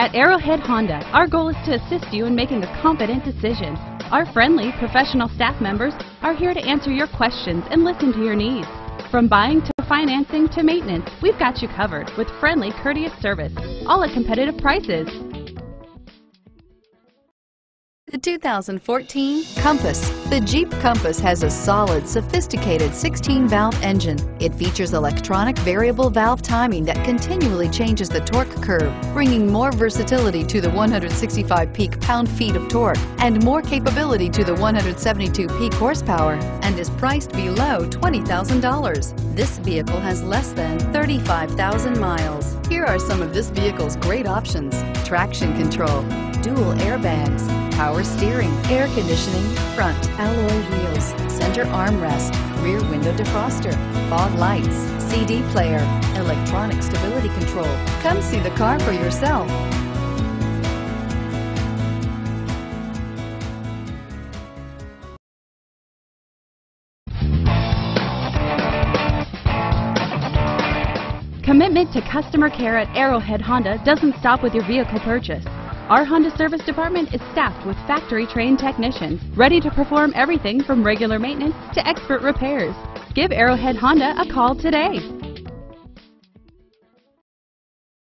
At Arrowhead Honda, our goal is to assist you in making a confident decision. Our friendly, professional staff members are here to answer your questions and listen to your needs. From buying to financing to maintenance, we've got you covered with friendly, courteous service, all at competitive prices. The 2014 Compass. The Jeep Compass has a solid, sophisticated 16-valve engine. It features electronic variable valve timing that continually changes the torque curve, bringing more versatility to the 165 peak pound-feet of torque and more capability to the 172 peak horsepower and is priced below $20,000. This vehicle has less than 35,000 miles. Here are some of this vehicle's great options. Traction control, dual airbags, power steering, air conditioning, front alloy wheels, center armrest, rear window defroster, fog lights, CD player, electronic stability control. Come see the car for yourself. Commitment to customer care at Arrowhead Honda doesn't stop with your vehicle purchase. Our Honda service department is staffed with factory-trained technicians ready to perform everything from regular maintenance to expert repairs. Give Arrowhead Honda a call today.